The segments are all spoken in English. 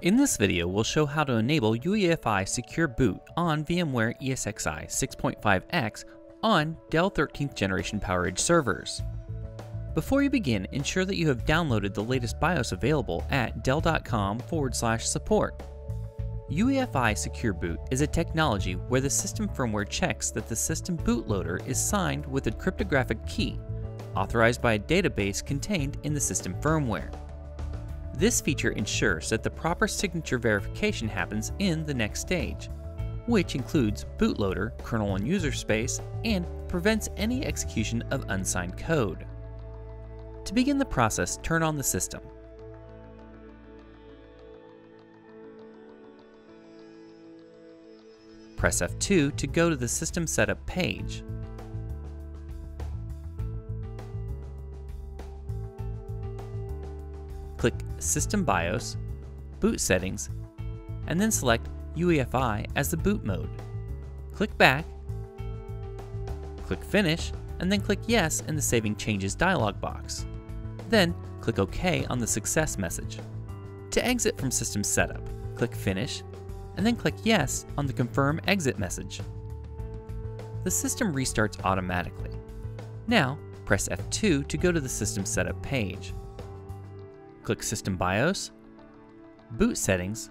In this video, we'll show how to enable UEFI Secure Boot on VMware ESXi 6.5X on Dell 13th generation PowerEdge servers. Before you begin, ensure that you have downloaded the latest BIOS available at dell.com forward slash support. UEFI Secure Boot is a technology where the system firmware checks that the system bootloader is signed with a cryptographic key, authorized by a database contained in the system firmware. This feature ensures that the proper signature verification happens in the next stage, which includes bootloader, kernel and user space, and prevents any execution of unsigned code. To begin the process, turn on the system. Press F2 to go to the System Setup page. System BIOS, Boot Settings, and then select UEFI as the boot mode. Click Back, click Finish, and then click Yes in the Saving Changes dialog box. Then click OK on the success message. To exit from System Setup, click Finish, and then click Yes on the Confirm Exit message. The system restarts automatically. Now, press F2 to go to the System Setup page click System BIOS, Boot Settings,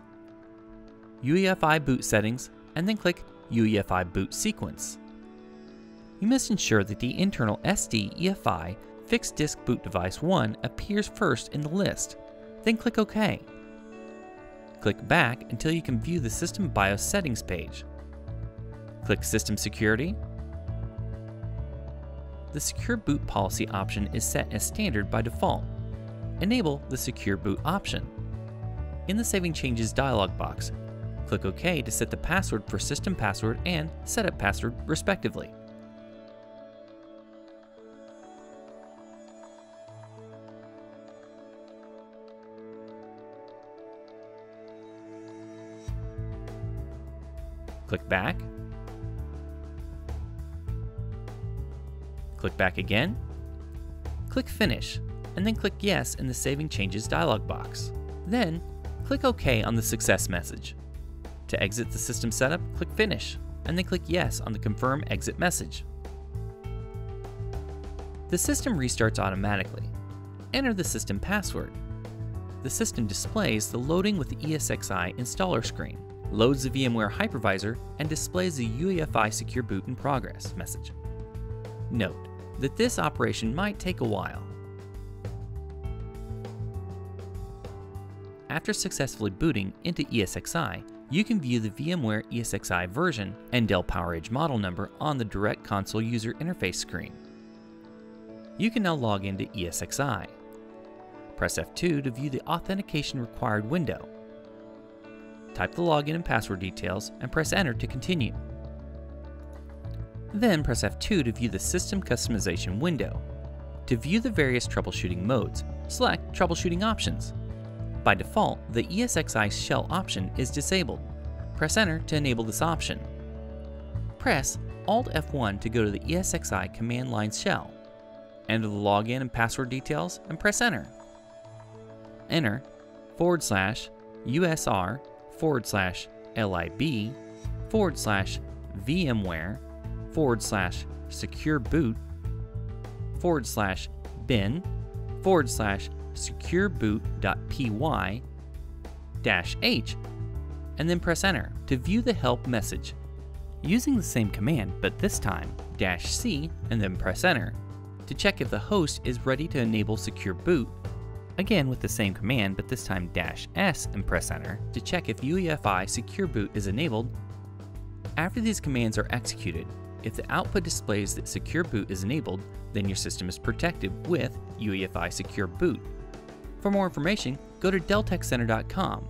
UEFI Boot Settings, and then click UEFI Boot Sequence. You must ensure that the internal SD EFI Fixed Disk Boot Device 1 appears first in the list, then click OK. Click back until you can view the System BIOS settings page. Click System Security. The Secure Boot Policy option is set as standard by default enable the Secure Boot option. In the Saving Changes dialog box, click OK to set the password for system password and setup password respectively. Click back. Click back again. Click Finish and then click Yes in the Saving Changes dialog box. Then, click OK on the success message. To exit the system setup, click Finish, and then click Yes on the Confirm Exit message. The system restarts automatically. Enter the system password. The system displays the Loading with ESXi installer screen, loads the VMware hypervisor, and displays the UEFI Secure Boot in Progress message. Note that this operation might take a while, After successfully booting into ESXi, you can view the VMware ESXi version and Dell PowerEdge model number on the Direct Console user interface screen. You can now log into ESXi. Press F2 to view the authentication required window. Type the login and password details and press enter to continue. Then press F2 to view the system customization window. To view the various troubleshooting modes, select Troubleshooting Options. By default, the ESXi shell option is disabled. Press enter to enable this option. Press Alt F1 to go to the ESXi command line shell. Enter the login and password details and press enter. Enter forward slash USR forward slash LIB forward slash VMware forward slash secure boot forward slash bin forward slash secureboot.py h and then press enter to view the help message. Using the same command, but this time dash C and then press enter to check if the host is ready to enable secure boot. Again with the same command, but this time dash S and press enter to check if UEFI secure boot is enabled. After these commands are executed, if the output displays that secure boot is enabled, then your system is protected with UEFI secure boot. For more information, go to delltechcenter.com